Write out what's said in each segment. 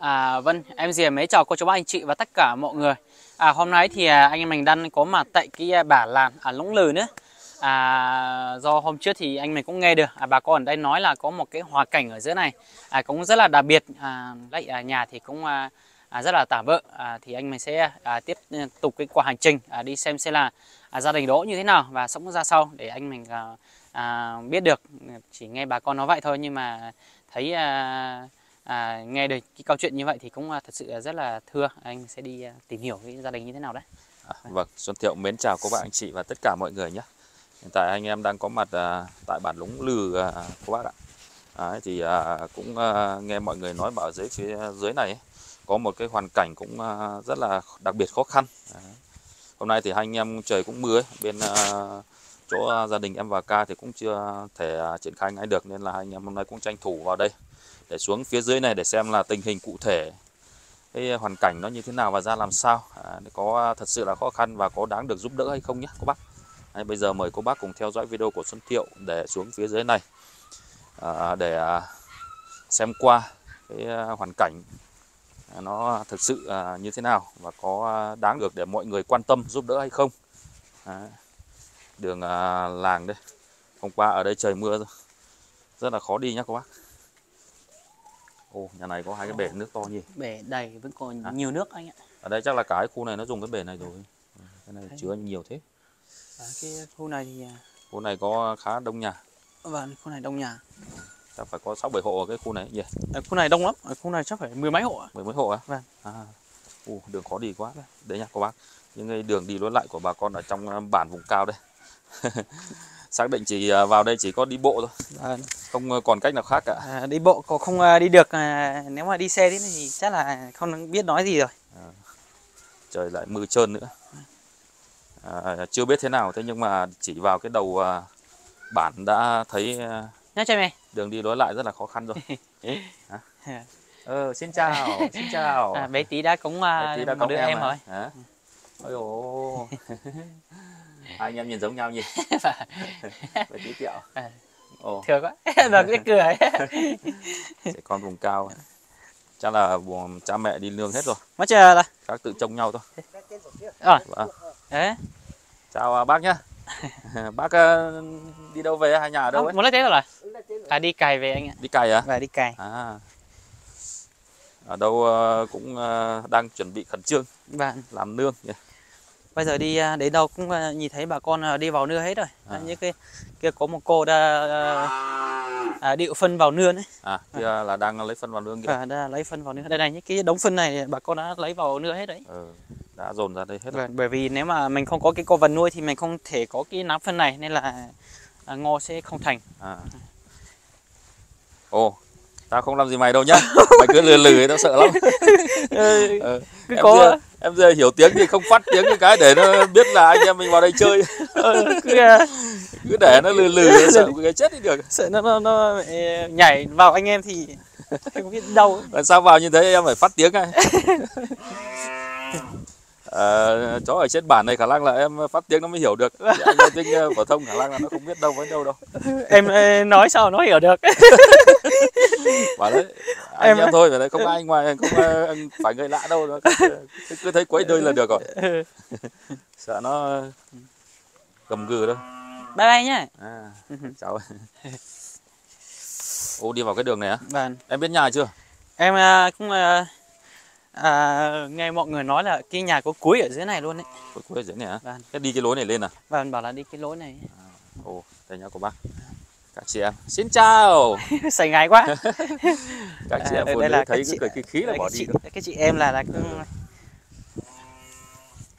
À, vâng, em Diệp mấy chào cô chú bác anh chị và tất cả mọi người. À, hôm nay thì à, anh em mình đang có mặt tại cái à, bản làng ở Lũng Lừ nữa. À, do hôm trước thì anh mình cũng nghe được à, bà con ở đây nói là có một cái hòa cảnh ở giữa này à, cũng rất là đặc biệt. À, lại à, nhà thì cũng à, à, rất là tả bỡ. À, thì anh mình sẽ à, tiếp ừ, tục cái cuộc hành trình à, đi xem xem là à, gia đình đó như thế nào và sống ra sau để anh mình à, à, biết được. Chỉ nghe bà con nói vậy thôi nhưng mà thấy à, à, nghe được cái câu chuyện như vậy thì cũng à, thật sự rất là thưa anh sẽ đi à, tìm hiểu cái gia đình như thế nào đấy À, vâng, Xuân Thiệu mến chào các bạn anh chị và tất cả mọi người nhé. Hiện tại anh em đang có mặt à, tại bản Lũng Lừ à, cô bác ạ. à, thì à, cũng à, nghe mọi người nói bảo dưới phía dưới này ấy, có một cái hoàn cảnh cũng à, rất là đặc biệt khó khăn. à, Hôm nay thì hai anh em trời cũng mưa ấy, bên à, chỗ gia đình em và ca thì cũng chưa thể à, triển khai ngay được nên là hai anh em hôm nay cũng tranh thủ vào đây để xuống phía dưới này để xem là tình hình cụ thể cái hoàn cảnh nó như thế nào và ra làm sao. À, có à, thật sự là khó khăn và có đáng được giúp đỡ hay không nhé cô bác. À, bây giờ mời cô bác cùng theo dõi video của Xuân Thiệu để xuống phía dưới này. À, để à, xem qua cái à, hoàn cảnh nó thực sự như thế nào và có đáng được để mọi người quan tâm giúp đỡ hay không. À, đường làng đây. Hôm qua ở đây trời mưa rồi. rất là khó đi nhé cô bác. Ồ, nhà này có hai cái bể nước to nhỉ? bể đầy vẫn còn À. nhiều nước anh ạ Ở đây chắc là cái khu này nó dùng cái bể này rồi. Ừ, Cái này Thấy. chứa nhiều thế. và cái khu này thì à, Khu này có khá đông nhà. vâng khu này đông nhà Chắc phải có 6 7 hộ ở cái khu này nhỉ? ở khu này đông lắm ở khu này chắc phải mười mấy hộ ạ Mười mấy hộ á? Vâng. À. Ồ, đường khó đi quá. Đấy nha các bác. Những cái đường đi lối lại của bà con ở trong ờ, bản vùng cao đây. Xác định chỉ ờ, vào đây chỉ có đi bộ thôi, Vâng. không ờ, còn cách nào khác cả. à, đi bộ có không à, đi được à, nếu mà đi xe này thì chắc là không biết nói gì rồi Trời lại mưa trơn nữa. À, chưa biết thế nào thế nhưng mà chỉ vào cái đầu bản đã thấy ờ, nhá cho mày đường đi lối lại rất là khó khăn rồi. Hả? Ờ, xin chào, xin chào. à, bé tí đã cũng à, Đấy, tí đã đứa em à? rồi Hả? Ôi dồi Hai anh em nhìn giống nhau nhỉ? Với tí tẹo. À. Ồ, thừa quá vâng cái cười trẻ con vùng cao. Chắc là buồn cha mẹ đi nương hết rồi. mất chưa là Các tự trông nhau thôi. rồi Vâng. đấy Chào à, bác nhá. bác à, đi đâu về? Hai nhà ở đâu ấy? muốn lấy thế rồi à đi cày về anh ạ Đi cày à? và đi cày À. Ở đâu à, cũng à, đang chuẩn bị khẩn trương vâng làm nương nhỉ? Bây giờ đi à, đến đâu cũng à, nhìn thấy bà con à, đi vào nưa hết rồi À. như cái kia có một cô đã à, à, điệu phân vào nưa đấy À, kia là đang lấy phân vào nương kìa. và đã lấy phân vào nưa đây này những cái đống phân này bà con đã lấy vào nưa hết đấy Ừ, đã dồn ra đây hết rồi. Vâng, bởi vì nếu mà mình không có cái con vật nuôi thì mình không thể có cái nắm phân này nên là à, ngô sẽ không thành À. Ồ, tao không làm gì mày đâu nhá. Mày cứ lừ lừ ấy, tao sợ lắm. Ờ, cứ em có giờ, em giờ hiểu tiếng thì không phát tiếng cái để nó biết là anh em mình vào đây chơi. ờ, cứ à, Cứ để nó lừ lừ sợ cái chết đi được. sợ nó, nó, nó ờ, nhảy vào anh em thì không biết đâu Làm sao vào như thế em phải phát tiếng ngay. Ờ, chó ở trên bản này khả năng là em phát tiếng nó mới hiểu được. Anh em tiếng ờ, phổ thông khả năng là nó không biết đâu với đâu đâu. em ờ, nói sao nó hiểu được Bảo đấy, anh Em- em, thôi, phải đấy, không ai ngoài, không ai, anh phải người lạ đâu. Nó cứ, cứ thấy quấy đôi là được rồi. Ừ. Sợ nó gầm gừ đâu. bye bye nhá À, cháu. Ô đi vào cái đường này á. vâng Em biết nhà chưa? em à, cũng à, à, nghe mọi người nói là cái nhà có cuối ở dưới này luôn đấy Cuối cuối ở dưới này á. Vâng. Thế đi cái lối này lên à? vâng bảo là đi cái lối này Ồ, đây nhá cô bác. Các chị em. Xin chào. sành ngái quá Các chị À, em đây phụ là thấy chị- cười khí khí là Đấy, bỏ cái đi. chị, cái chị em là là cũng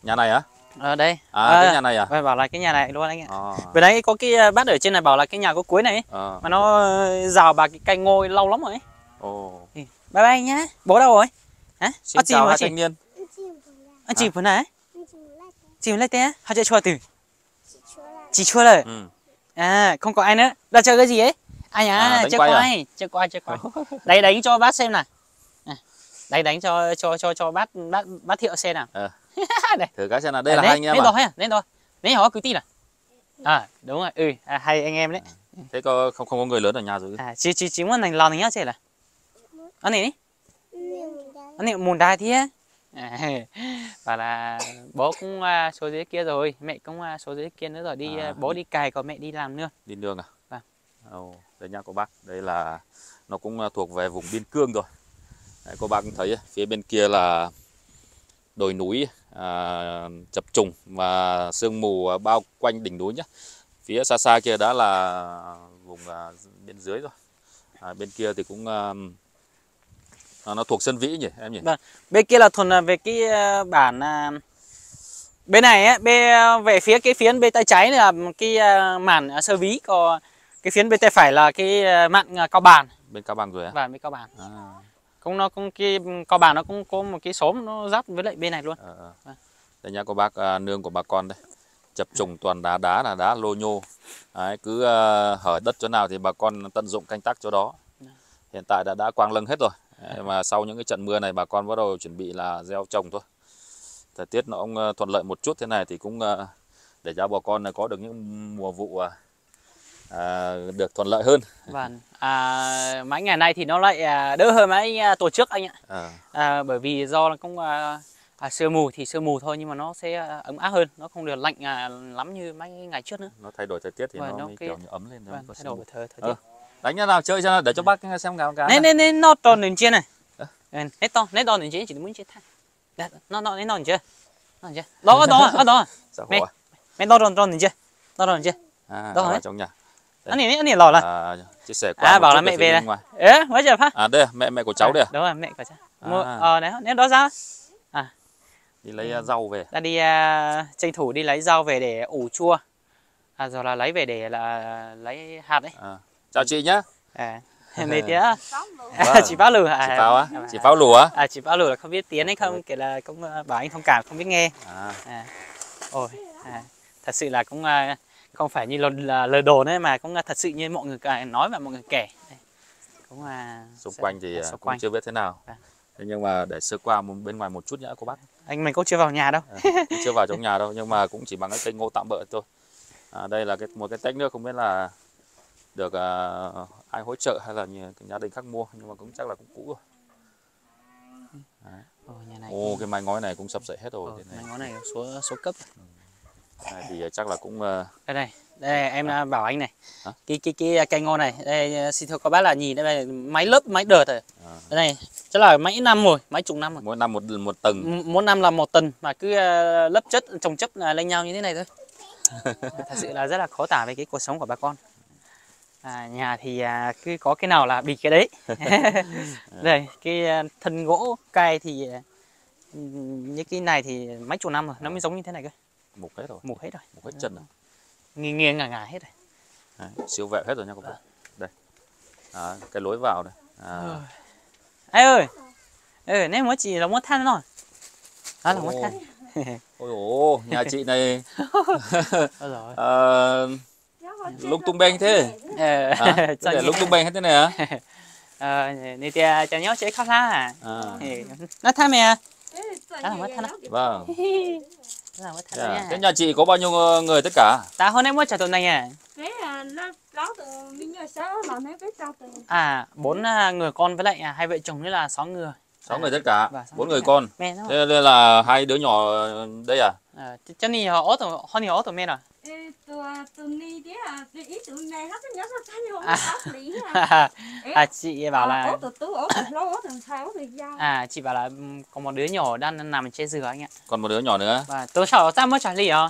Nhà này á? ở đây À, cái nhà này à? vâng, bảo là cái nhà này luôn anh ạ À. vừa nãy có cái à, bát ở trên này bảo là cái nhà có cuối này ấy, à. mà nó rào bà cái canh ngôi lâu lắm rồi ấy. Ồ. bye bye nhá bố đâu rồi hả Xin chị chào hai chị thanh niên. anh chị vừa nãy chị lấy tên họ chơi chua từ chị chua rồi Ừ. à không có ai nữa. Là chơi cái gì ấy? Ai à, À, chơi quay à? quay chơi quay chơi quay. Đánh đánh cho bác xem nào. À, đánh đánh cho cho cho cho bác bác bác thiệu xem nào. Ờ. đây Thử cái xem nào. Đây là À, hai anh em lên à? rồi à lên rồi. Lấy hỏi cứ tin à? À đúng rồi. Ừ à, hai anh em đấy. Thế có không không có người lớn ở nhà rồi. à chỉ chỉ chỉ muốn thành lòng nhá chị là. Anh này anh này mùn đai thế à, bảo là bố cũng à, số dưới kia rồi mẹ cũng à, số dưới kia nữa rồi đi À, à, bố đi- cày còn mẹ đi làm nữa. Đi nương à? Vâng. Ồ, đây nha cô bác. Đây là nó cũng thuộc về vùng biên cương rồi. Đấy, cô bác cũng thấy ấy, phía bên kia là đồi núi à, chập trùng và sương mù bao quanh đỉnh núi nhé phía xa xa kia đã là vùng à, bên dưới rồi. À, bên kia thì cũng à, à, nó thuộc Sơn Vĩ nhỉ em nhỉ? Vâng. bên kia là thuần là về cái à, bản à, bên này á bên à, về phía cái phiến bên tay trái là cái à, màn à, sơ ví còn cái phiến bên tay phải là cái à, mạn à, cao bàn. Bên Cao Bằng rồi á? Và bên cao bàn. À, cũng nó cũng cái cao bàn nó cũng có một cái xóm nó giáp với lại bên này luôn. Ờ. Vâng. đây nha cô bác à, nương của bà con đây. Chập trùng toàn đá đá là đá lô nhô. Đấy, cứ à, hở đất chỗ nào thì bà con tận dụng canh tác chỗ đó. Hiện tại đã đã quang lưng hết rồi mà sau những cái trận mưa này bà con bắt đầu chuẩn bị là gieo trồng thôi thời tiết nó cũng à, thuận lợi một chút thế này thì cũng à, để cho bà con có được những mùa vụ à, à, được thuận lợi hơn Vâng. À, mấy ngày nay thì nó lại à, đỡ hơn mấy à, tuần trước anh ạ. à, À, bởi vì do là cũng à, à, sương mù thì sương mù thôi nhưng mà nó sẽ à, ấm áp hơn, nó không được lạnh à, lắm như mấy ngày trước nữa. nó thay đổi thời tiết thì Vâng, nó, nó mới cái- kiểu như ấm lên Vâng, thay đổi thời thời Ờ, tiết. Đánh ra nào chơi cho để cho bác xem gạo cá Nên nên nó tròn đến trên này. Ờ. Nét to, nét to đến trên chỉ muốn trên thang. Đấy, Nó nó nét to đến chưa? Nó chưa? Đó đó đó đó. Mẹ. à? Nét to tròn tròn đến chưa? To tròn đến chưa? à, Đó hết. trong nhà Anh này anh này lò là. à, chia sẻ qua À bảo là mẹ về này. Ế, mới giờ phát. à đây à, mẹ mẹ của cháu đây à? Đúng rồi, mẹ của cháu. Mua- À. Ờ đấy, nét đó ra. đi lấy à, rau về đã đi à, tranh thủ đi lấy rau về để ủ chua à, rồi là lấy về để là lấy hạt đấy à. Chào chị nhá. À, này tía à, Vâng. chị báo lừa à, chị pháo á? Chị pháo lùa à, chị báo lừa là không biết tiếng hay không kể là cũng à, bảo anh thông cảm không biết nghe. À, à, ôi à, thật sự là cũng à, không phải như lời, là lời đồn ấy mà cũng là thật sự như mọi người nói và mọi người kể. Cũng là xung quanh thì à, xung cũng quanh. chưa biết thế nào. Vâng. thế nhưng mà để sơ qua bên ngoài một chút nhá cô bác. Anh mình cũng chưa vào nhà đâu. À, cũng chưa vào trong nhà đâu nhưng mà cũng chỉ bằng cái cây ngô tạm bợ thôi. À, đây là cái một cái tách nước không biết là được à, ai hỗ trợ hay là nhà, đình khác mua nhưng mà cũng chắc là cũng cũ rồi. Ồ, nhà này ô cái mái ngói này cũng sập sệ hết rồi Ồ, này, ngón này số số cấp. Này thì chắc là cũng à, đây đây đây em à, bảo anh này. Hả? cái cái cái cây ngô này đây à, xin thưa các bác là nhìn đây này máy lớp máy đợt rồi. À, đây này chắc là mấy năm rồi mấy chục năm rồi. Mỗi năm một một tầng. Mỗi năm là một tầng mà cứ à, lấp chất trồng chất lên nhau như thế này thôi. Thật sự là rất là khó tả về cái cuộc sống của bà con à, nhà thì à, cứ có cái nào là bị cái đấy. Đây cái à, thân gỗ cài thì à, như cái này thì mấy chục năm rồi nó mới giống như thế này cơ. Mục hết rồi. Mục hết rồi. Mục hết chân rồi. Nghiêng nghiêng ngả ngả hết rồi. Đấy, siêu vẹo hết rồi nha các bạn. Đây. À, cái lối vào đây. À, ai ơi! Ừ nếu mới chỉ là muốn than rồi. Đó là muốn than. Ôi ồ nhà chị này. Ôi ờ, lung tung beng thế. ờ à, nhẹ. lung tung beng hết thế này hả? Ờ này thì cho nhớ chế khóc lá à? À, nó than mẹ. Vâng. Đó là thế, than à. nha thế nhà chị có bao nhiêu ờ, người tất cả? Ta hôm nay mới trả tuần này à? Từ à bốn à, người con với lại à, hai vợ chồng nữa là sáu người. Sáu người tất cả. Vâng, bốn người con. Thế nên là hai đứa nhỏ ờ, đây à ờ cho nên họ ở tụi họ nhiều ở tụi mẹ rồi. À sao À. à. À chị bảo là sao à chị bảo là có một đứa nhỏ đang nằm trên giường anh ạ. Còn một đứa nhỏ nữa? Và tôi sợ sao mới trả lý à à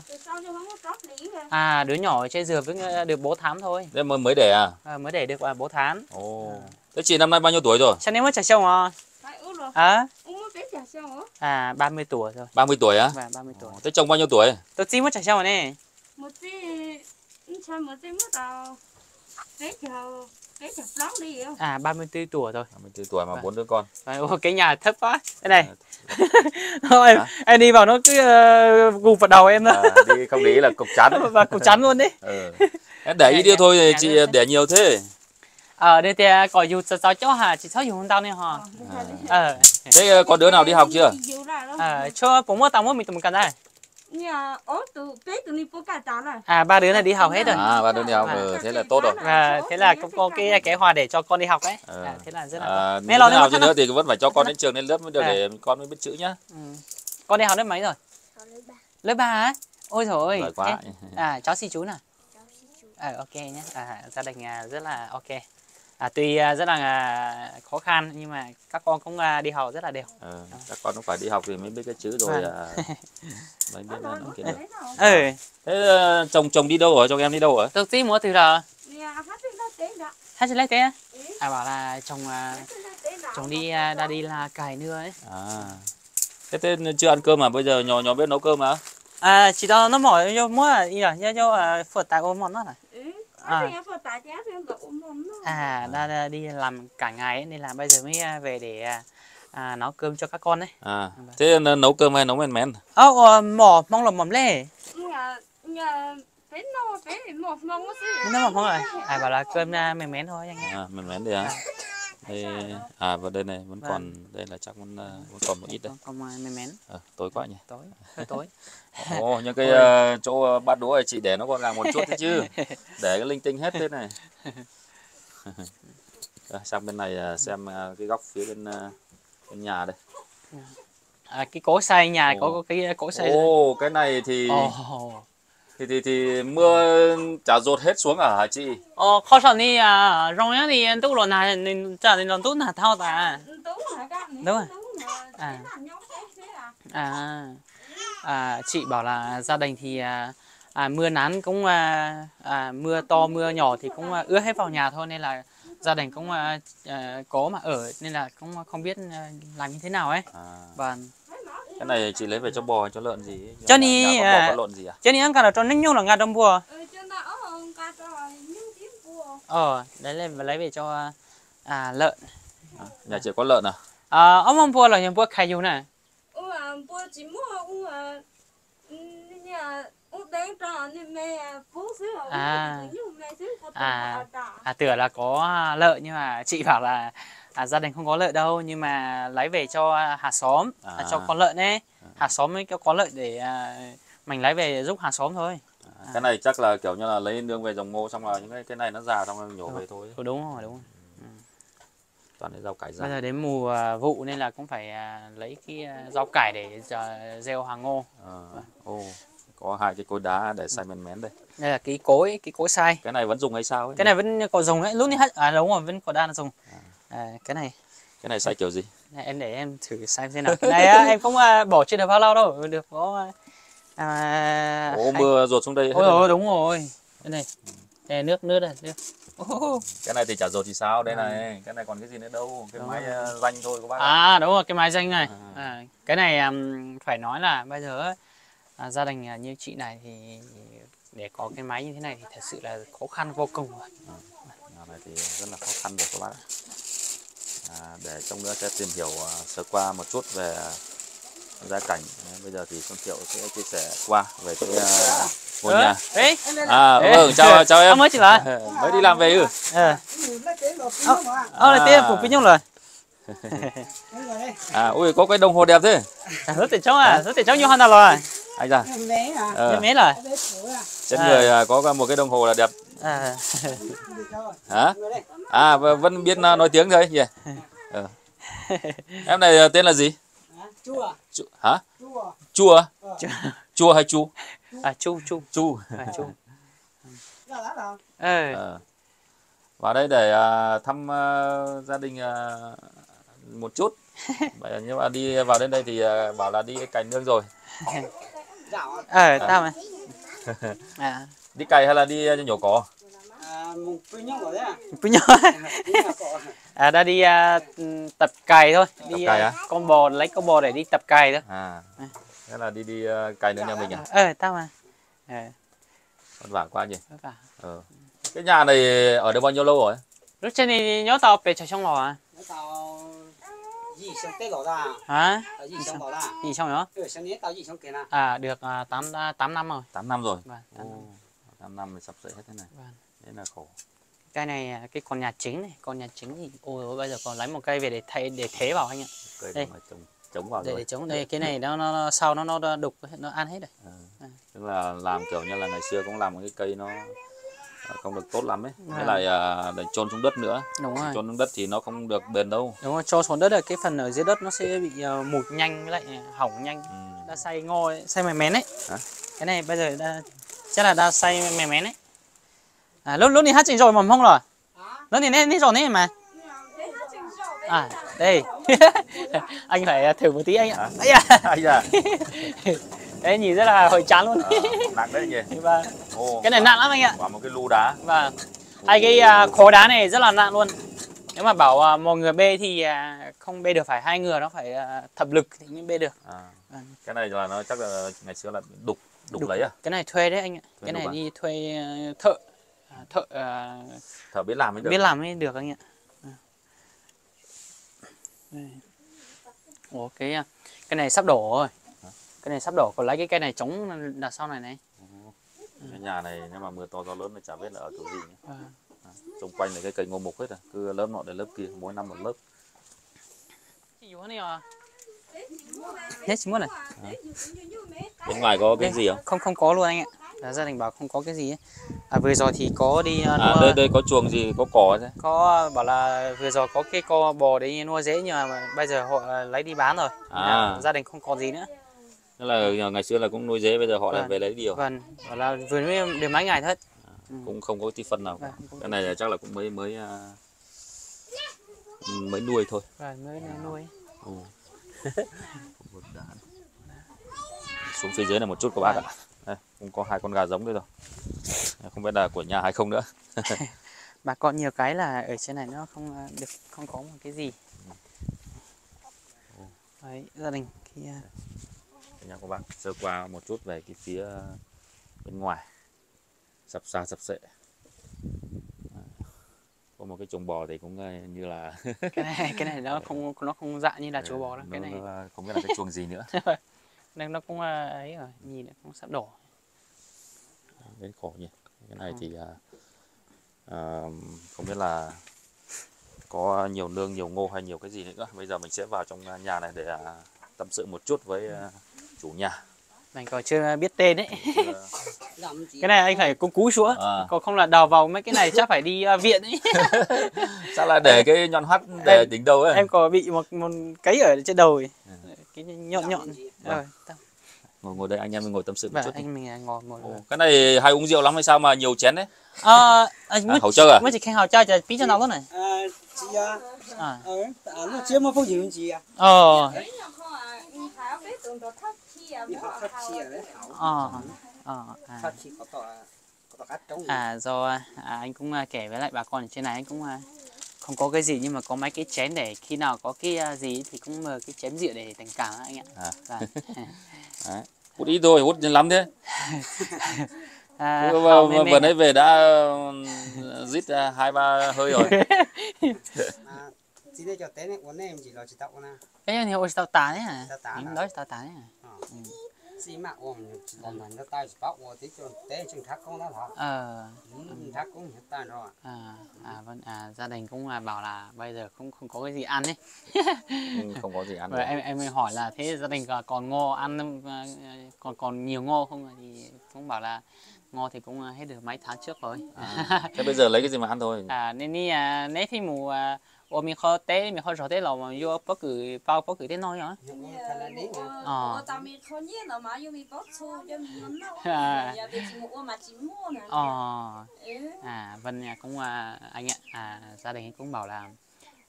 à đứa nhỏ trên giường với được bố thám thôi. Thế mới mới đẻ à? À, mới để được à, bố thám. Ồ. Thế chị năm nay bao nhiêu tuổi rồi? Cho nên mới trả xong à phải ở rồi. À, à 30 tuổi rồi 30 tuổi á? Và 30 tuổi. Thế chồng bao nhiêu tuổi? Tôi chỉ mới trả xong rồi nè. Một tí sao một tí mới đầu biết chờ biết chờ lắm đi không? À 34 tuổi rồi 34 tuổi mà Vâng. bốn đứa con. Và, ô, cái nhà thấp quá. Đây này. Thôi em, đi vào nó cứ uh, gục vào đầu em đó à, đi không đi là cục chắn. Và cục chắn luôn đấy ừ. Em để ý điêu thôi chị để nhiều thế ờ đây thì à, có dù sao sao cho hả chỉ sao dùng tao nè hả Ờ, ờ thế ờ, có đứa nào đi học chưa ờ cho bố mua tao mua mình tụi mình cần đây À ba đứa này đi học hết rồi. à ba đứa đi học À. ừ, thế là tốt rồi Và thế là cũng có cái kế hoạch để cho con đi học đấy. Ờ. À, thế là rất là à, tốt. thế lo nào nữa. thì vẫn phải cho con đến trường lên lớp mới được À. để con mới biết chữ nhá Ừ. Con đi học lớp mấy rồi? Lớp 3 á? Ôi trời ơi. À cháu xin chú nào. À, ok nhé. À, gia đình à, rất là ok. À, tuy à, rất là à, khó khăn nhưng mà các con cũng à, đi học rất là đều. ừ, các con cũng phải đi học thì mới biết cái chữ rồi Vâng. à, mới biết là nó kia được Ừ, thế ờ, chồng chồng đi đâu rồi chồng em đi đâu rồi tôi tí mua từ là tế đó hai chị lấy. Ừ. À bảo là chồng à, tế chồng đi à, đã đi là cài nưa ấy. à thế, thế chưa ăn cơm mà bây giờ nhỏ nhỏ biết nấu cơm mà À chỉ đó nó mỏi vô mua à, ý là vô à, phượt tại ôm món đó này. ừ À. À đã, đi làm cả ngày ấy, nên là bây giờ mới à, về để à, à, nấu cơm cho các con đấy. à thế n- nấu cơm hay nấu men Ồ, ờ, mỏ mong là mỏm lê. nhà nhà bé nó mỏm không rồi. À bảo là cơm à, mềm mén thôi anh à men men đi hả đây à và đây này vẫn Vâng. còn đây là chắc vẫn, à, vẫn còn một ít đây. Còn, còn à, mềm mén à, tối quá nhỉ. Tối hơi tối. Ồ, những cái ờ, chỗ ờ, bát đũa này chị để nó còn là một chút thế chứ. Để cái linh tinh hết thế này sang bên này ờ, xem ờ, cái góc phía bên ờ, bên nhà đây À, cái cối xay nhà Ồ. có, có cái cối xay. Ồ, cái này thì Ồ. thì thì thì mưa chả dột hết xuống à hả chị Ồ, khó sợ đi à, rong á thì tú lần này nên chả nên lần tú là thao ta. Đúng rồi. À. à À, à chị bảo là gia đình thì à, à, mưa nắng cũng à, à, mưa to mưa nhỏ thì cũng à, ướt hết vào nhà thôi nên là gia đình cũng à, à, có mà ở nên là cũng không biết à, làm như thế nào ấy. à, Vâng. cái này chị lấy về cho bò hay cho lợn gì? Cho đi, à. lợn gì à Cho nên ăn cả là cho ninh nhung là ngà đông bùa. ừ Ờ, đấy là lấy về cho à, lợn. nhà chị có lợn à À, ông mong bùa là nhà bùa khai dù nè. ừ à bố chỉ mua ừ à nhà ừ à? À. nhưng mẹ xứ có À. à À tưởng là có lợn nhưng mà chị bảo là à, gia đình không có lợn đâu nhưng mà lấy về cho hàng xóm à. À. cho con lợn ấy. Hàng xóm mới có con lợn để à, mình lấy về giúp hàng xóm thôi. Cái này chắc là kiểu như là lấy nương về dòng ngô xong là những cái cái này nó già xong rồi nhổ về thôi. Ừ, đúng rồi đúng rồi. Toàn lấy rau cải bây ra giờ đến mùa à, vụ nên là cũng phải à, lấy cái à, rau cải để à, gieo hàng ngô. Ờ, Ồ, có hai cái cối đá để xay men mén đây. Đây là cái cối cái cối xay. Cái này vẫn dùng hay sao ấy? Cái này vẫn còn dùng ấy lúc này hết. À đúng rồi vẫn còn đang dùng. À, cái này. Cái này xay kiểu gì? Này, em để em thử xem thế nào. Cái này á, em không à, bỏ chưa được bao lâu đâu được có à, Ồ, hai- mưa ruột xuống đây ôi rồi. đúng rồi. Cái này. Đây, nước nước đây nước. Ô, cái này thì chả ruột thì sao đây À. này. Cái này còn cái gì nữa đâu cái Đúng máy rồi. ờ, danh thôi các bác à đúng rồi cái máy danh này. À. à, cái này um, phải nói là bây giờ ấy, à, gia đình à, như chị này thì để có cái máy như thế này thì thật sự là khó khăn vô cùng rồi. Nhà này thì rất là khó khăn rồi các bác. À, để trong nữa sẽ tìm hiểu ờ, sơ qua một chút về gia cảnh. Bây giờ thì Xuân Thiệu sẽ chia sẻ qua về cái ờ, ngôi nhà. Đấy à Ê, vâng chào chào em. mới chỉ là mới đi làm về ư? Ờ. Ờ. ờ là tiền của pin nhung rồi à ui có cái đồng hồ đẹp thế. Rất tiền chống à rất tiền chống như hoa nào rồi anh ra Bé à? ờ, rồi Bé à? trên À. người à, có một cái đồng hồ là đẹp à, hả à vẫn biết à, nói tiếng thôi nhỉ Ờ. em này à, tên là gì Hả? Chua à? Chu, hả Chua. chua? Ờ. chua hay chu à chu chu chu à, chu ờ Ờ. vào đây để à, thăm à, gia đình à, một chút Vậy nhưng mà đi vào đến đây thì à, bảo là đi cày nương rồi à? Ờ tao mà. À đi cày hay là đi à, nhổ cỏ? À, mùng pin nhông rồi đấy à? là cỏ. à đã đi à, tập cày thôi. Đi cày à, á? con bò lấy con bò để đi tập cày thôi. À thế là đi đi à, cày nương nhà mình à? Ờ tao mà. Ờ. Vất vả quá nhỉ? Vất vả. ờ. cái nhà này ở đây bao nhiêu lâu rồi? Lúc trên thì nhớ tao về chạy trong lò à? Nó tao gì xong tết lỏ ra. hả gì xong lỏ ra. gì xong nữa Ừ, xong nhé tao gì xong kia nào. à được à, 8 à, 8 năm rồi 8 năm rồi vâng tám năm. Ồ, 8 năm thì sắp sửa hết thế này Vâng. thế là khổ cái này à, cái con nhà chính này con nhà chính thì ôi ôi, bây giờ còn lấy một cây về để thay để thế vào anh ạ cây Đây. trồng chống vào để, rồi để chống đây cái này nó, nó, nó sau nó nó đục nó ăn hết rồi Ờ. tức là làm kiểu như là ngày xưa cũng làm một cái cây nó à, không được tốt lắm ấy. Với lại à, để chôn xuống đất nữa. Đúng rồi. chôn xuống đất thì nó không được bền đâu. Đúng rồi cho xuống đất là cái phần ở dưới đất nó sẽ bị uh, mục nhanh với lại hỏng nhanh. Ừ. đã xay ngô ấy, xay mè mén ấy. Hả? cái này bây giờ đã chắc là đã xay mè mén ấy. À lúc lúc này hát trình rồi mà không rồi? Lúc này nét rồi nét mà. Nó à đây. Anh phải thử một tí anh ạ. Hả? Ây da. đấy nhìn rất là hồi chán luôn. À, nặng đấy nhỉ. Và Ồ, cái này nặng lắm anh ạ. Quả một cái lu đá. Và hai cái à, khối đá này rất là nặng luôn. Nếu mà bảo à, một người bê thì à, không bê được phải hai người nó phải à, thập lực thì mới bê được. À. Vâng. cái này là nó chắc là ngày xưa là đục đục Đục. lấy à? Cái này thuê đấy anh ạ. Thuê cái này à? đi thuê à, thợ thợ à, thợ biết làm mới được. biết làm mới được anh ạ. Đây. Ủa cái cái này sắp đổ rồi cái này sắp đổ còn lấy cái cây này chống là sau này này. Cái nhà này nếu mà mưa to gió lớn thì chả biết là ở kiểu gì nữa. à. xung quanh là cái cây ngô mục hết à cứ lớp nọ đến lớp kia mỗi năm một lớp. Hết chỉ muốn này. Bên ngoài có cái gì không? Không không có luôn anh ạ. Là gia đình bảo không có cái gì ấy. À, vừa rồi thì có đi à, à nuôi đây đây có chuồng gì có cỏ thế có bảo là vừa rồi có cái con bò đấy nuôi dễ nhưng mà bây giờ họ à, lấy đi bán rồi. Là À. gia đình không còn gì nữa Tức là ngày xưa là cũng nuôi dế bây giờ họ lại Vâng. về lấy điều. Vâng. Bảo là vừa mới được mấy ngày thôi. Cũng không có tí phân nào. Vâng, cái này là chắc là cũng mới mới à, mới nuôi thôi. Vâng mới nuôi. Một đàn. xuống phía dưới này một chút các bác ạ. Đây, cũng có hai con gà giống đây rồi. Không biết là của nhà hay không nữa. Bà con nhiều cái là ở trên này nó không à, được không có một cái gì. Đấy gia đình kia nha các bác sơ qua một chút về cái phía bên ngoài. Sập xa sập sệ. Có một cái chuồng bò thì cũng ờ, như là cái này cái này nó không nó không dạ như là chúa bò đâu cái này nó không biết là cái chuồng gì nữa. Nên nó cũng ấy rồi nhìn nó cũng sắp đổ. Bên khổ nhỉ. Cái này thì à, à, không biết là có nhiều nương nhiều ngô hay nhiều cái gì nữa. Bây giờ mình sẽ vào trong nhà này để à, tâm sự một chút với à, chủ nhà. Mình còn chưa biết tên ấy. Thì, à, Làm gì? cái này anh phải cung cú xuống. À. còn không là đào vào mấy cái này chắc phải đi à, viện ấy. Chắc là để cái nhọn hoắt để Em- đỉnh đầu ấy. em có bị một một cái ở trên đầu ấy. cái nhọn nhọn. Gì? rồi tao- ngồi ngồi đây anh em mình ngồi tâm sự một và chút đi. anh mình à, ngồi ngồi Ồ, cái này hay uống rượu lắm hay sao mà nhiều chén đấy? Ờ anh à, mới hậu chơi à? Mới chỉ khen hào chơi cho phí cho nó luôn này. À, chị à, à. Ờ, à, nó chưa mà hiểu gì à? ờ Đấy à, ừ, à, à. à đấy. ờ ờ à. À do à, anh cũng à, kể với lại bà con ở trên này anh cũng à, không có cái gì nhưng mà có mấy cái chén để khi nào có cái à, gì thì cũng mở cái chén rượu để tình cảm anh ạ À. Vâng. Đấy. hút ít thôi hút lắm thế à, vừa, vừa, vừa nãy về đã rít uh, hai ba hơi rồi chị đây cho té này uống này em chỉ lo chỉ tao nè. cái này thì ôi tao tán ấy à Tao tán à? nói tao tán ấy à Chị mà uống lần lần nó tay bắt uống tí cho té chân thắt con nó thọ. ờ thắt con hết tay rồi. à, à vâng à gia đình cũng à, bảo là bây giờ không không có cái gì ăn ấy Ừ, không có gì ăn được. em em mới hỏi là thế gia đình còn- ngô ăn à, còn còn nhiều ngô không thì cũng bảo là ngô thì cũng à, hết được mấy tháng trước rồi À, thế bây giờ lấy cái gì mà ăn thôi à nên đi à nếu thì mù à ô mình khó té mình khó rõ té lò mà vô bất cứ bao bất cứ té nói là nè. Ờ. Tao mình không nhớ là mà yêu mình bóc xô cho mình nó. À. Ờ à vân nhà cũng à, anh ạ à gia đình cũng bảo là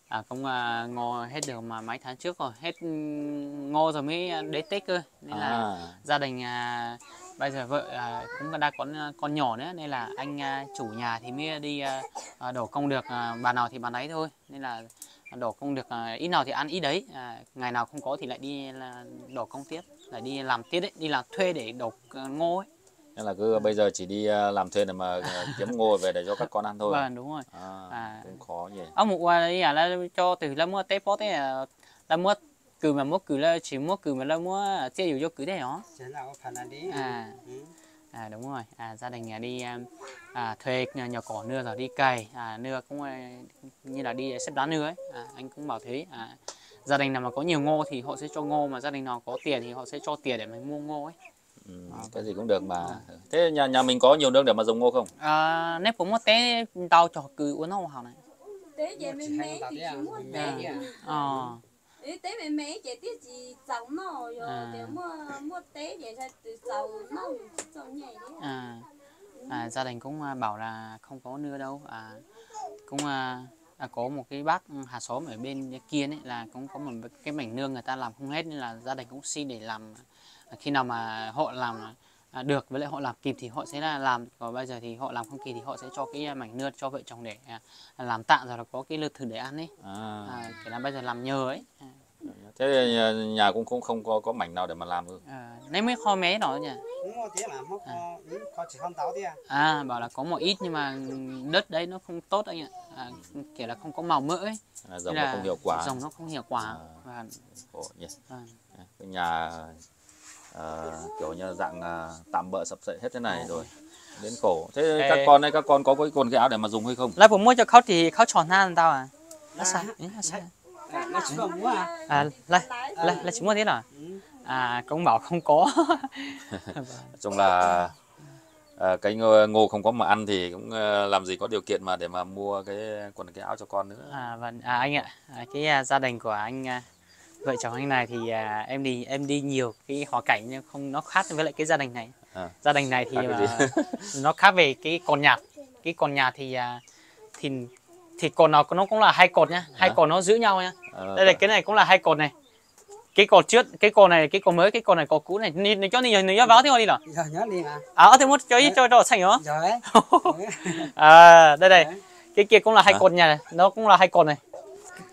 à, cũng à, ngô hết được mà mấy tháng trước rồi hết ngô rồi mới đến tết cơ nên là à, gia đình à, bây giờ vợ à, cũng đã có con nhỏ nữa nên là anh à, chủ nhà thì mới đi à, à, đổ công được à, bà nào thì bà ấy thôi. Nên là đổ công được à, ít nào thì ăn ít đấy. À, ngày nào không có thì lại đi là đổ công tiếp lại đi làm tiếp đấy đi làm thuê để đổ à, ngô ấy. Nên là cứ bây giờ chỉ đi làm thuê để mà kiếm ngô về để cho các con ăn thôi. Vâng đúng rồi. À, À. cũng khó nhỉ. Ông một qua đấy à là cho từ là mua tép bó thế à là mua cử mà mua cử là chỉ mua cử mà là mua chia dù cho cử đấy hả Thế nào phần là đi. À. Ừ. À đúng rồi, à, gia đình à, đi à, à, thuê nhà, nhà cỏ nưa rồi đi cày, à, nưa cũng à, như là đi xếp đá nưa ấy, à, anh cũng bảo thế. À, gia đình nào mà có nhiều ngô thì họ sẽ cho ngô, mà gia đình nào có tiền thì họ sẽ cho tiền để mình mua ngô ấy. Ừ, cái gì cũng được mà. Thế nhà nhà mình có nhiều nương để mà dùng ngô không? à, nếu cũng một té tao cho cứ uống nó hào này tế về mẹ mẹ thì chỉ mua tế Mẹ Ý tế mẹ mẹ chỉ tiếc gì giàu nó rồi À. để mua mua tế vậy sao từ giàu nó giàu nhảy đấy à, à, gia đình cũng à, bảo là không có nưa đâu. À, cũng à, à, có một cái bác hàng xóm ở bên kia ấy là cũng có một cái mảnh nương người ta làm không hết nên là gia đình cũng xin để làm. À, khi nào mà họ làm à, được với lại họ làm kịp thì họ sẽ là làm còn bây giờ thì họ làm không kịp thì họ sẽ cho cái mảnh nưa cho vợ chồng để à, làm tạm rồi là có cái lương thực để ăn ấy À. à, kiểu là bây giờ làm nhờ ấy à, Thế nhà, nhà cũng không không có có mảnh nào để mà làm ư? à, nếu mới kho mé đó nhỉ à À bảo là có một ít nhưng mà đất đấy nó không tốt anh ạ. À, kiểu là không có màu mỡ ấy. À, dòng Nên nó không hiệu quả. Dòng nó không hiệu quả. À. Và, Khổ nhỉ. và, Cái nhà ờ, kiểu như dạng à, tạm bợ sập sệ hết thế này rồi. Đến khổ. Thế Ê. các con ấy các con có cái quần cái áo để mà dùng hay không? lạiผมmua choเขาthìเขาchọn han tao à. Là sao? Ừ, là sao? À, nó chỉ có mua à À, lại Lái. lại lại chỉ mua thế nào? ừ. À, cũng bảo không có. Nói chung là à, cái ngô, ngô không có mà ăn thì cũng ờ, làm gì có điều kiện mà để mà mua cái quần cái áo cho con nữa. à vâng, à anh ạ. À, cái à, gia đình của anh à, vợ chồng anh này thì à, em đi em đi nhiều cái hoàn cảnh nhưng không nó khác với lại cái gia đình này. À. Gia đình này thì Khác cái à, nó khác về cái cột nhà. Cái cột nhà thì à, thì thì cột nào nó cũng là hai cột nhá, hai Hả? cột nó giữ nhau nhá. Ờ, đây là cái này cũng là hai cột này. Cái cột trước cái cột này cái cột mới cái cột này cột cũ này. Ni cho ni ni vào thế đi rồi giờ nhớ đi mà à ở thế một cho ít cho cho xanh nữa giờ ấy à đây đây. Đấy. cái kia cũng là hai cột nhà này. Nó cũng là hai cột này.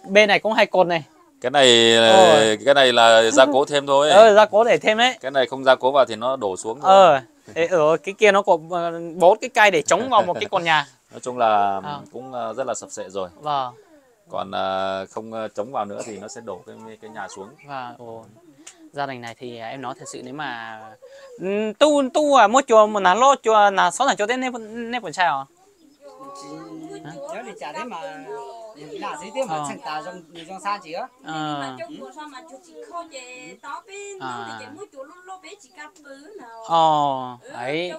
Bên này cũng hai cột này cái này Ôi. cái này là gia cố thêm thôi. ờ ra cố để thêm đấy Cái này không gia cố vào thì nó đổ xuống. thôi. ờ ở cái kia nó có ờ, bốn cái cây để chống vào một cái cột nhà Nói chung là À. cũng ờ, rất là sập sệ rồi. và Còn ờ, không ờ, chống vào nữa thì nó sẽ đổ cái cái nhà xuống. và ồ, gia đình này thì em nói thật sự nếu mà ừm, tu tu à mua chùa mà là lo chùa là sáu là cho đến nếp nếp còn sao nhớ đi trả thế mà là gì thế mà Ờ. chẳng ta trong trong xa chỉ á. Ờ. Đó À. Ừ, ấy.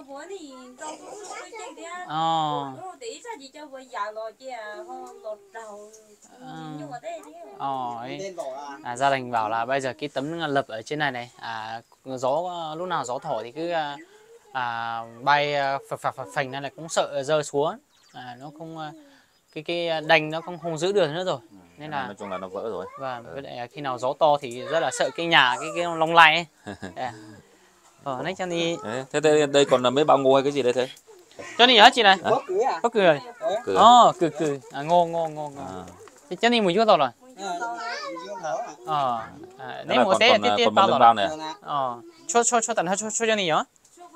thế Ừ, thế lên bỏ à. À, gia đình bảo là bây giờ cái tấm lập ở trên này này, à, gió lúc nào gió thổi thì cứ à, à, bay à, phập phập phập phành nên là cũng sợ rơi xuống. À, nó không à, cái cái đành nó không không giữ được nữa rồi. Nên là nói chung là nó vỡ rồi. và với lại khi nào gió to thì rất là sợ cái nhà cái cái lông lai ấy. À. Ờ, cho đi thế đây, đây còn là mấy bao ngô hay cái gì đấy thế? cho đi hả chị này? có cưới à Có cười. Ờ, cười cười. À, ngô ngô ngô ngô. À. Cho đi một chút rồi. Ờ, à Ờ, à, nếu một thế còn, tiếp à, tiếp bao rồi. Ờ, cho cho cho tận cho cho cho đi nhá.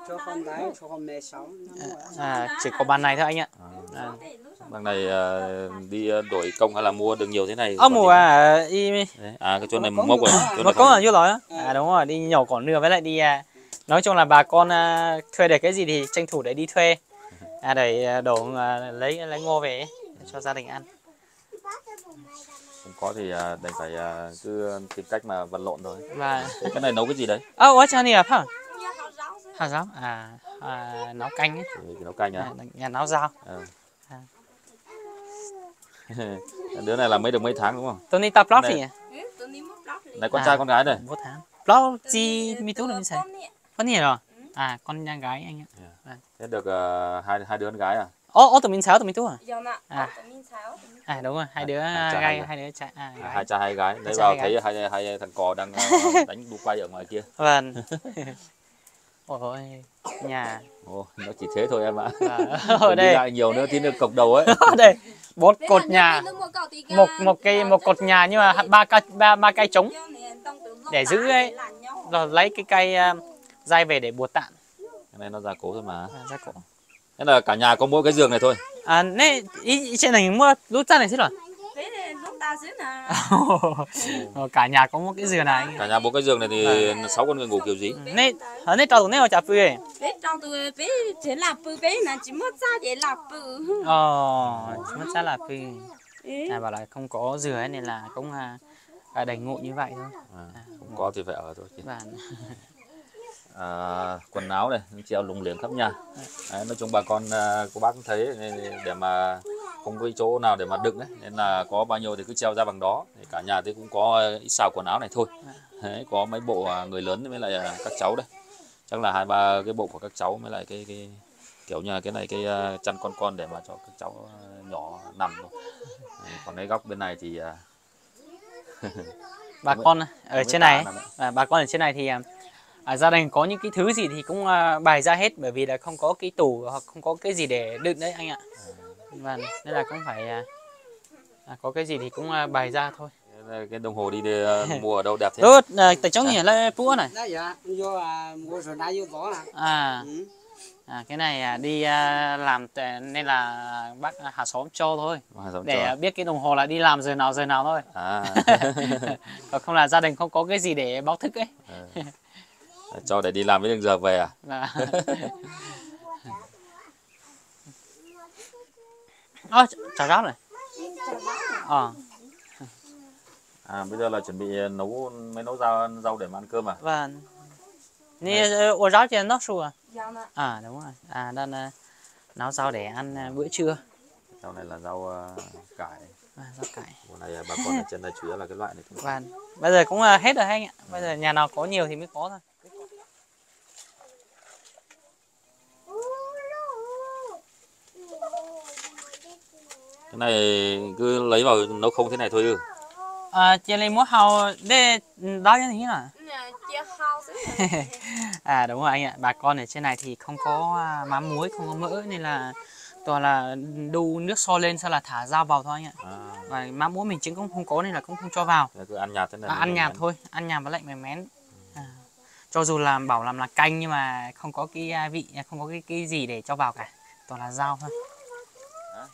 Cho con đấy cho con mẹ sống À, chỉ có bàn này thôi anh ạ. À. Bằng này à, đi à, đổi công hay là mua được nhiều thế này? Ở mùa gì? à, đi Đấy, À cái chỗ này mốc rồi. này có là vô rồi á. À đúng rồi, đi nhổ cỏ nưa với lại đi à, nói chung là bà con à, thuê được cái gì thì tranh thủ để đi thuê. À để à, đổ à, lấy lấy ngô về cho gia đình ăn. không có thì à, đành phải à, cứ tìm cách mà vật lộn thôi. Và Thế cái này nấu cái gì đấy? ơ quá cha nè phải không? Hả giáo? À, à nấu canh ấy. Nấu canh À, à? nhà nấu rau. Ờ. À. Đứa này là mới được mấy tháng đúng không? Tôi đi tập lót Này. thì Này con À. trai con gái này. một tháng. Lót chi mi tú là như sao? Có nhiều rồi. À con nhà gái anh ạ. Thế được à, hai hai đứa con gái à? Ô ô tụi mình sáu tụi mình tú à? giờ nè À. tụi mình sáu tụi mình À đúng rồi, hai đứa À, chả gái, hai đứa trai, à, À, gái. hai trai hai gái. Đấy vào hai thấy hai hai thằng cò đang à, đánh đu quay ở ngoài kia. Vâng. Ôi, nhà. Ồ, nó chỉ thế thôi em ạ. Đừng ở đi đây, lại nhiều nữa tí nữa cộc đầu ấy. ở đây, bốn Đấy cột nhà, một một cây một cột nhà nhưng mà ba cây ba ba cây trống, Để giữ ấy. rồi lấy cái cây uh, dai về để buộc tạm. Cái này nó gia cố thôi mà. À, ra cổ. Thế là cả nhà có mỗi cái giường này thôi. À, nè, ý, ý trên này mua lút ra này chứ rồi. Thế ta nè Ờ, cả nhà có một cái giường này. Cả nhà bốn cái giường này thì sáu con người ngủ kiểu gì? Nè, ở đây trâu tụi nó chả phơi. ấy. bé trong tụi bé chỉ là bự bé là chỉ mất ra để là bự Ờ, mất ra là phơi. Ý. À, bảo là không có giường ấy nên là cũng à, à, đành ngủ như vậy thôi. À, không có thì phải ở thôi. chứ. Và à, quần áo này treo lủng liếng khắp nhà đấy, nói chung bà con à, cô bác cũng thấy nên để mà không có chỗ nào để mà đựng đấy nên là có bao nhiêu thì cứ treo ra bằng đó. Thì cả nhà thì cũng có ít xào quần áo này thôi. Đấy, có mấy bộ à, người lớn với lại à, các cháu đây. Chắc là hai ba cái bộ của các cháu với lại cái, cái kiểu như là cái này cái à, chăn con con để mà cho các cháu nhỏ nằm thôi. Còn cái góc bên này thì bà Không con ở trên này ấy, à, bà con ở trên này thì à, gia đình có những cái thứ gì thì cũng à, bày ra hết. Bởi vì là không có cái tủ hoặc không có cái gì để đựng đấy anh ạ và nên là cũng phải à, à, có cái gì thì cũng à, bày ra thôi. Cái- đồng hồ đi, đi à, mua ở đâu đẹp thế? Tốt à, tại trong nhà là púa này. À, mua rồi nãy vô bỏ nè. à, Ừ. à cái này à, đi à, làm nên là bác à, hàng xóm cho thôi. Giống để cho. à, biết cái đồng hồ là đi làm giờ nào giờ nào thôi. À. Còn không là gia đình không có cái gì để báo thức ấy. Cho để đi làm với đường giờ về à? Là Ơ, chào rau này. Ờ. À bây giờ là chuẩn bị nấu mới nấu rau rau để mà ăn cơm à? Và ni ô rau trên nó xù à? Dạ mà. à đúng rồi. À đang à, nấu rau để ăn bữa trưa. Rau này là rau cải. À, rau cải. Mùa này bà con ở trên đây chủ yếu là cái loại này thôi. Và bây giờ cũng hết rồi anh ạ. Bây giờ nhà nào có nhiều thì mới có thôi cái này cứ lấy vào nấu không thế này thôi ư? À chị lấy múa hàu để đó như thế nào à đúng rồi anh ạ. Bà con ở trên này thì không có à, mắm muối không có mỡ nên là toàn là đu nước sôi lên sau là thả dao vào thôi anh ạ. À, và mắm muối mình trứng cũng không có nên là cũng không cho vào. Thế cứ ăn nhạt thế này à, ăn nhạt thôi ăn nhạt với lại mềm mén. À. cho dù làm bảo làm là canh nhưng mà không có cái à, vị không có cái cái gì để cho vào cả. Toàn là dao thôi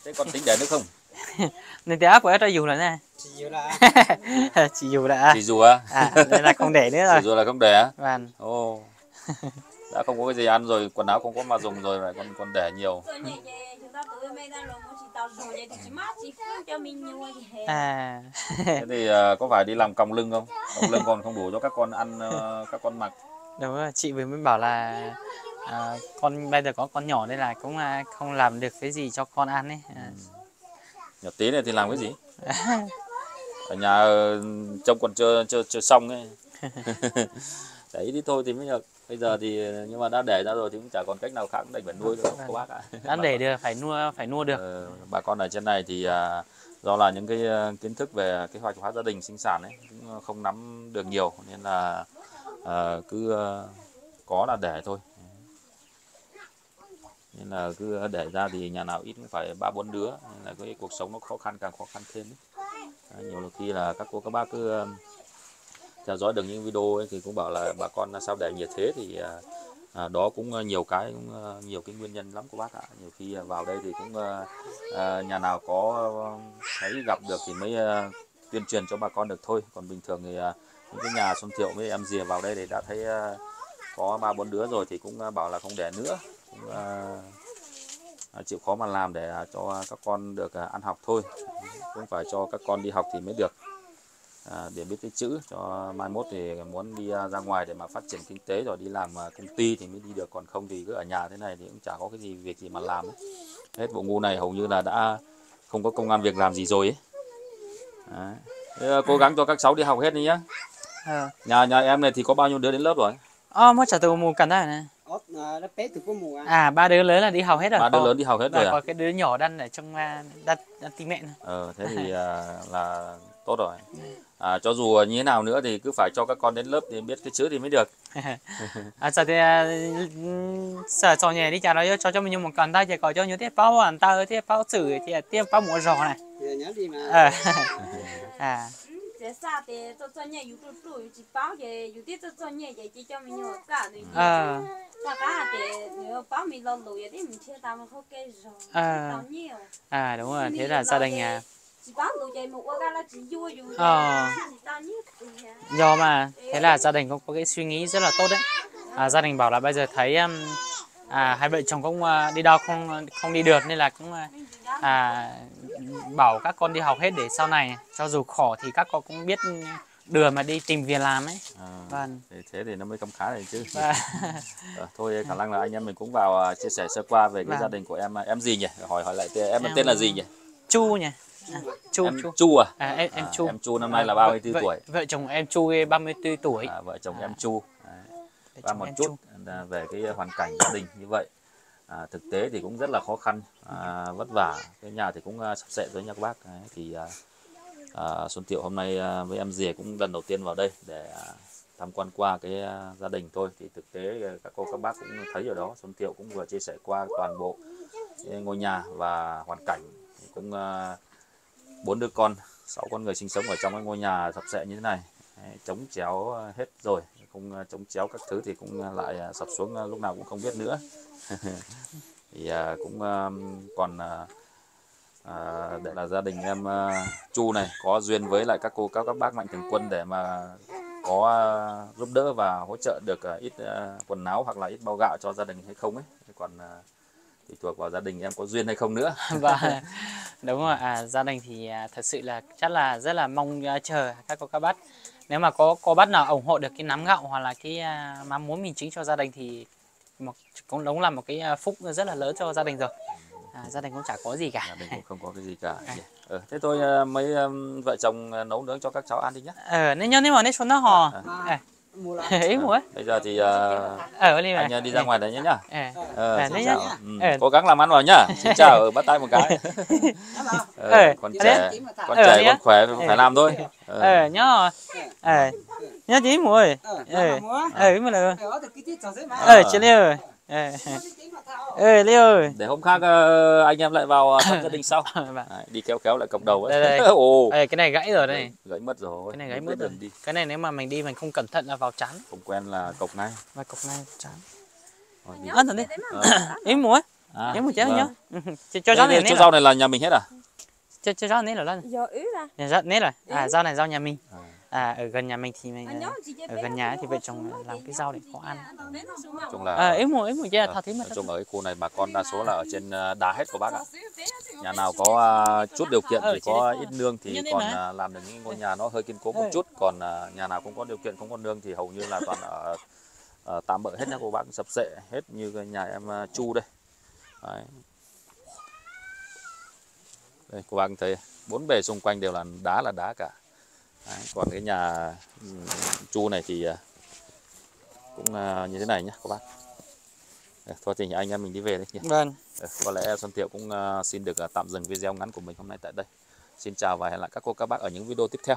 thế còn tính để nữa không? Nên té của em dù rồi nè. Chỉ vô là chỉ dù đã thì dù á? À nên là không để nữa rồi. Thì dù là không để á? Và ồ. Đã không có cái gì ăn rồi quần áo không có mà dùng rồi lại còn còn để nhiều. Chỉ chỉ chỉ cho à. Thế thì à, có phải đi làm còng lưng không? Còng lưng còn không đủ cho các con ăn ờ, các con mặc. Đúng rồi chị vừa mới bảo là à, con bây giờ có con nhỏ nên là cũng à, không làm được cái gì cho con ăn ấy. À, nhỏ tí này thì làm cái gì? Ở nhà ờ, trông còn chưa chưa chưa xong ấy. Đấy đi thôi thì mới được. Bây giờ thì nhưng mà đã để ra rồi thì cũng chả còn cách nào khác đành phải nuôi thôi các bác ạ. Đã để được phải nuôi phải nuôi được. Ờ, bà con ở trên này thì à, do là những cái à, kiến thức về kế hoạch hóa gia đình sinh sản ấy cũng không nắm được nhiều. Nên là à, cứ à, có là để thôi nên là cứ để ra thì nhà nào ít cũng phải ba bốn đứa. Nên là cái cuộc sống nó khó khăn càng khó khăn thêm. À, nhiều lúc khi là các cô các bác cứ um, theo dõi được những video ấy thì cũng bảo là bà con sao để nhiệt thế thì à, à đó cũng à, nhiều cái cũng à, nhiều cái nguyên nhân lắm của bác ạ. Nhiều khi vào đây thì cũng à, nhà nào có um, thấy gặp được thì mới à, tuyên truyền cho bà con được thôi. Còn bình thường thì à, những cái nhà xuân thiệu với em dìa vào đây thì đã thấy à, có ba bốn đứa rồi thì cũng bảo là không để nữa cũng à, à, chịu khó mà làm để à, cho các con được à, ăn học thôi. Cũng phải cho các con đi học thì mới được. À, để biết cái chữ cho mai mốt thì muốn đi à, ra ngoài để mà phát triển kinh tế rồi đi làm à, công ty thì mới đi được. Còn không thì cứ ở nhà thế này thì cũng chả có cái gì việc gì mà làm. Ấy. hết bộ ngu này hầu như là đã không có công an việc làm gì rồi ấy. Đấy. Thế, à, cố gắng cho các cháu đi học hết đi nhá. Ờ. Nhà nhà em này thì có bao nhiêu đứa đến lớp rồi? Ờ mới trả từ mù cần đây này ốp à, nó bé từ có mùa à. à ba đứa lớn là đi học hết rồi. Ba đứa lớn đi học hết rồi à? có cái đứa nhỏ đang ở trong à, đang, đang tí mẹ này. ờ thế thì à, là tốt rồi. À, cho dù như thế nào nữa thì cứ phải cho các con đến lớp thì biết cái chữ thì mới được. À giờ thì à, sợ cho nhà đi chả nói cho cho mình một cần tay chỉ có cho nhiều tiết bao hoàn ta tiết bao chữ thì tiết bao mua giò này. Nhớ đi mà. Ờ à Thế sao thế, cho cho nhẹ, yếu trụ trụ, chỉ báo về, yếu tiết cho cho nhẹ, vậy chỉ cho mình nhiều cả rồi. ờ Sao cả thì nếu báo mình lâu lùi thì mình chưa tao mà không kê rồi. À. À đúng rồi thế là gia đình à Chỉ báo lùi vậy một cái là chỉ vui vui. Ờ. Chỉ à. do mà thế là gia đình cũng có cái suy nghĩ rất là tốt đấy à, gia đình bảo là bây giờ thấy um, à, hai vợ chồng cũng à, đi đâu không không đi được nên là cũng à, à, bảo các con đi học hết để sau này cho dù khổ thì các con cũng biết đường mà đi tìm việc làm ấy. À, vâng. thì thế thì nó mới khấm khá này chứ. Và Ờ, thôi khả năng là anh em mình cũng vào à, chia sẻ sơ qua về cái Vâng. gia đình của em em gì nhỉ? Hỏi hỏi lại tên- em, Em- tên là gì nhỉ? Chu nhỉ? À, chu em chu. Chu à, à, em em À, chu. em chu năm nay là 34 vợ, tuổi. vợ chồng em chu ấy 34 tuổi. À, vợ chồng À. em chu. Vợ và một chút Chu. à, về cái hoàn cảnh gia đình như vậy. À, thực tế thì cũng rất là khó khăn à, vất vả. Cái nhà thì cũng à, sập sệ với nha các bác. Đấy, thì à, à, Xuân Tiệu hôm nay à, với em rìa cũng lần đầu tiên vào đây để à, tham quan qua cái à, gia đình thôi. Thì thực tế à, các cô các bác cũng thấy ở đó Xuân Tiệu cũng vừa chia sẻ qua toàn bộ ngôi nhà và hoàn cảnh. Thì cũng à, bốn đứa con sáu con người sinh sống ở trong cái ngôi nhà sập sệ như thế này. Đấy, chống chéo à, hết rồi. Không chống chéo các thứ thì cũng lại sập xuống lúc nào cũng không biết nữa. thì à, cũng à, còn à, à, để là gia đình em à, Chu này có duyên với lại các cô các các bác mạnh thường quân để mà có à, giúp đỡ và hỗ trợ được à, ít à, quần áo hoặc là ít bao gạo cho gia đình hay không ấy. Còn à, thì thuộc vào gia đình em có duyên hay không nữa. Và vâng, đúng rồi. À, gia đình thì à, thật sự là chắc là rất là mong à, chờ các cô các bác. Nếu mà có có bác nào ủng hộ được cái nắm gạo hoặc là cái à, mắm muối mình chính cho gia đình thì một, cũng đúng là một cái à, phúc rất là lớn cho gia đình rồi. À, gia đình cũng chả có gì cả. Gia đình cũng không có cái gì cả. Ờ, thế tôi à, mấy à, vợ chồng à, nấu nướng cho các cháu ăn đi nhé ờ nên nhớ nếu mà nên xuống nó hò. Ờ. Mua ấy mua bây giờ thì à, ở đi mà anh à, đi ra ngoài đấy nhé nhá. Ờ, À, xin đấy chào. nhá. Ừ, Ờ. cố gắng làm ăn vào nhá. Xin chào ở bắt tay một cái. Ờ, Ờ, con đấy. trẻ con trẻ con khỏe phải làm thôi. Ờ. ờ nhớ tí mua ơi ờ ờ mua ờ mà là ờ mà. Chị liêu ờ ờ liêu ơi. Để hôm khác ờ, anh em lại vào ờ, thăm gia đình sau. Đấy, đi kéo kéo lại cộng đầu ấy. Đây, đây. ồ. Ê, cái này gãy rồi đây. Gãy mất rồi. Cái này gãy mất rồi. đi cái này nếu mà mình đi mình không cẩn thận là vào chán. Không quen là cộc ngay và cục này chán. Ăn thử đi. À, ý mua chéo vâng. nhá cho cho rau này là rau này là nhà mình hết à? Cho cho rau nấy là lên giờ ý là nhà rau nấy rồi. À rau này rau nhà mình À. ở gần nhà mình thì mình ở gần nhà thì vợ chồng làm cái rau để có ăn. chung là à ý mua ý mua chứ thao thím mà chung ở cái khu này bà con đa số là ở trên ờ, đá hết của bác ạ. Nhà nào có à, chút điều kiện Ờ, thì chị có ít nương thì còn à, làm được những ngôi nhà nó hơi kiên cố một Ừ. chút còn à, nhà nào cũng có điều kiện không có nương thì hầu như là toàn ở tạm bỡ hết nha cô bác sập sệ hết như nhà em Chu đây. Đấy. đây cô bác thấy bốn bề xung quanh đều là đá là đá cả Đấy, còn cái nhà ừm, Chu này thì à, cũng à, như thế này nhé các bác thôi thì anh em mình đi về đấy nhỉ vâng Có lẽ Xuân Thiệu cũng ờ, xin được tạm dừng video ngắn của mình hôm nay tại đây. Xin chào và hẹn lại các cô các bác ở những video tiếp theo.